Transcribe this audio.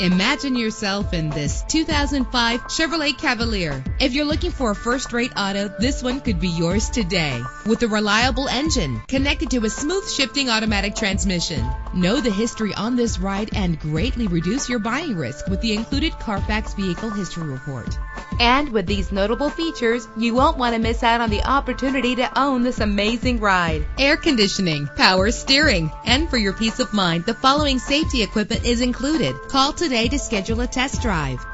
Imagine yourself in this 2005 Chevrolet Cavalier. If you're looking for a first-rate auto, this one could be yours today. With a reliable engine connected to a smooth shifting automatic transmission. Know the history on this ride and greatly reduce your buying risk with the included Carfax Vehicle History Report. And with these notable features, you won't want to miss out on the opportunity to own this amazing ride. Air conditioning, power steering, and for your peace of mind, the following safety equipment is included. Call today to schedule a test drive.